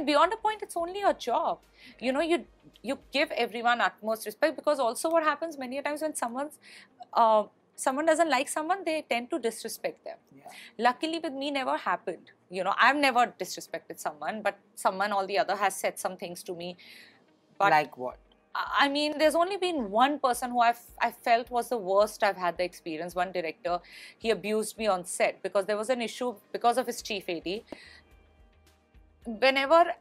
and beyond a point, it's only a job. You know, you you give everyone utmost respect because also what happens many a times when someone's uh, someone doesn't like someone, they tend to disrespect them. Yeah. Luckily, with me, never happened. You know, I've never disrespected someone, but someone or the other has said some things to me. But like what? I mean, there's only been one person who I've, I felt was the worst I've had the experience. One director, he abused me on set because there was an issue because of his chief AD. Whenever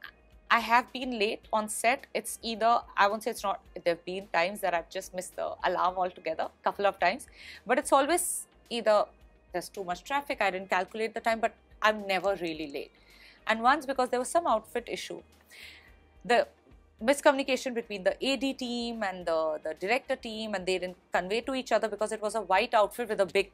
I have been late on set, it's either, I won't say it's not, there have been times that I've just missed the alarm altogether, a couple of times, but it's always either there's too much traffic, I didn't calculate the time, but I'm never really late. And once because there was some outfit issue. The miscommunication between the AD team and the, the director team, and they didn't convey to each other because it was a white outfit with a big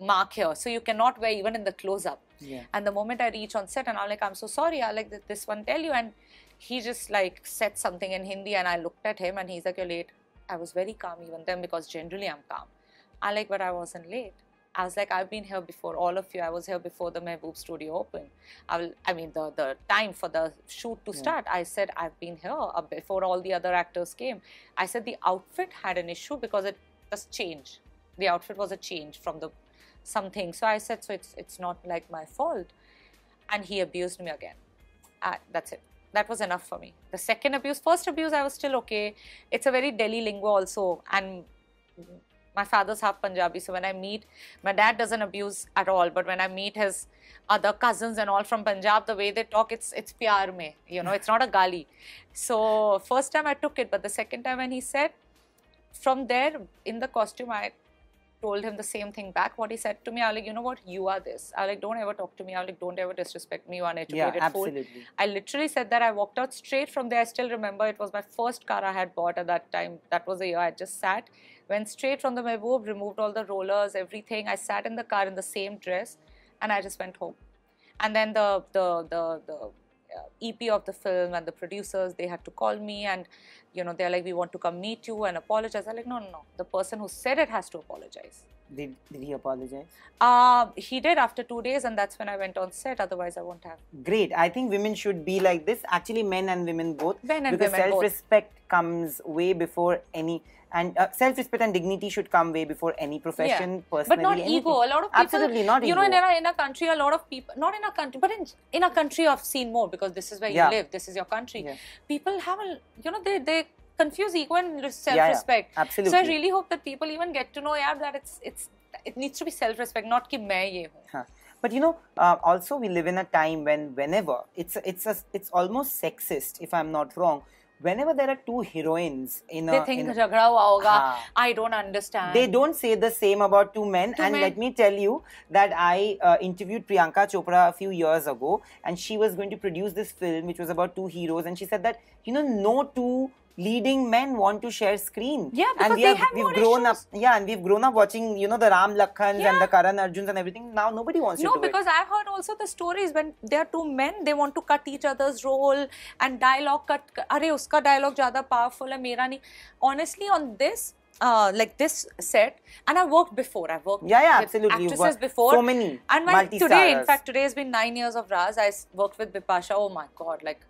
mark here. So you cannot wear even in the close up. Yeah. And the moment I reach on set and I'm like, I'm so sorry, I like this one tell you. And he just like said something in Hindi and I looked at him and he's like, You're late. I was very calm even then because generally I'm calm. I like, but I wasn't late. I was like, I've been here before all of you. I was here before the Mehboob studio opened. I will, I mean, the, the time for the shoot to Yeah. start, I said, I've been here uh, before all the other actors came. I said the outfit had an issue because it was change. The outfit was a change from the something. So I said, so it's it's not like my fault. And he abused me again. Uh, that's it. That was enough for me. The second abuse, first abuse, I was still okay. It's a very Delhi lingo also, and my father's half Punjabi. So when I meet, my dad doesn't abuse at all. But when I meet his other cousins and all from Punjab, the way they talk, it's it's pyar me. You know, it's not a gali. So first time I took it, but the second time when he said, from there in the costume, I told him the same thing back. What he said to me, I was like, you know what, you are this. I was like, don't ever talk to me. I was like, don't ever disrespect me, You are Yeah, uneducated fool. I literally said that. I walked out straight from there. I still remember it was my first car I had bought at that time. That was the year I just sat, went straight from the Mehboob, removed all the rollers, everything. I sat in the car in the same dress, and I just went home. And then the the the the uh, EP of the film and the producers they had to call me and you know they're like we want to come meet you and apologize. I'm like no no no. The person who said it has to apologize. Did, did he apologize? Uh, he did after two days, and that's when I went on set. Otherwise, I won't have. Great. I think women should be like this. Actually, men and women both. Men and because women both. self-respect comes way before any, and uh, self-respect and dignity should come way before any profession, personally. but not anything. ego. A lot of people, Absolutely not You know, in ego. a, in a country, a lot of people, not in a country, but in in a country I've seen more because this is where Yeah. you live. This is your country. Yeah. People have a, you know, they they confuse ego and self-respect. Yeah, yeah, absolutely. So I really hope that people even get to know, yeah, that it's it's it needs to be self-respect, not that I'm. But you know, uh, also we live in a time when whenever it's it's a, it's almost sexist, if I'm not wrong. Whenever there are two heroines in a, they think jhagda hua hoga. I don't understand. They don't say the same about two men. Two and men. let me tell you that I uh, interviewed Priyanka Chopra a few years ago, and she was going to produce this film, which was about two heroes, and she said that you know, no two leading men want to share screen. Yeah, because and we they have, have we've grown issues. up. Yeah, and we've grown up watching you know the Ram Lakhans yeah. and the Karan Arjuns and everything. Now nobody wants no, to. No, because it. I've heard also the stories when there are two men, they want to cut each other's role and dialogue cut. Arey, uska dialogue jada powerful hai, mera. Honestly, on this, uh, like this set and I worked before. I worked yeah, yeah, absolutely. actresses before. So many. And my today, in fact, today has been nine years of Raaz. I worked with Bipasha. Oh my god, like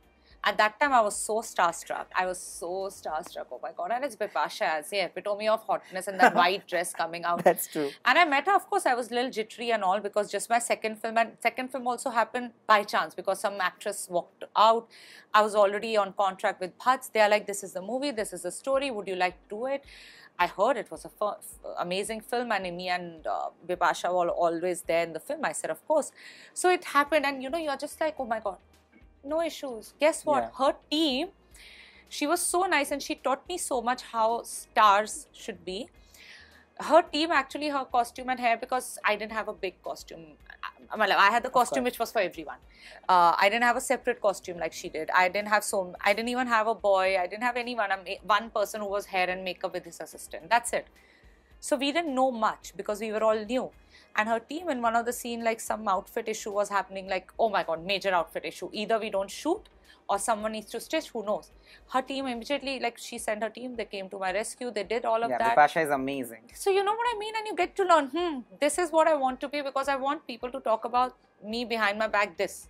at that time, I was so starstruck. I was so starstruck. Oh my god! And it's Bipasha as the epitome of hotness in that white dress coming out. That's true. And I met her, of course, I was a little jittery and all because just my second film, and second film also happened by chance because some actress walked out. I was already on contract with Bhatts. They are like, this is the movie, this is the story, would you like to do it? I heard it was a amazing film, and me and uh, Bipasha were always there in the film. I said, of course. So it happened, and you know, you're just like, oh my god, no issues. Guess what? Yeah. Her team, she was so nice, and she taught me so much how stars should be her team actually her costume and hair because I didn't have a big costume. I, had the costume which was for everyone. Uh, I didn't have a separate costume like she did. I didn't have so. I didn't even have a boy. I didn't have anyone. I'm one person who was hair and makeup with his assistant. That's it. So we didn't know much because we were all new. And her team in one of the scene, like some outfit issue was happening. Like oh my god, major outfit issue. Either we don't shoot or someone needs to stitch. Who knows? Her team immediately, like she sent her team. They came to my rescue. They did all of Yeah, that. Pasha is amazing. So you know what I mean, and you get to learn. Hmm, this is what I want to be because I want people to talk about me behind my back. This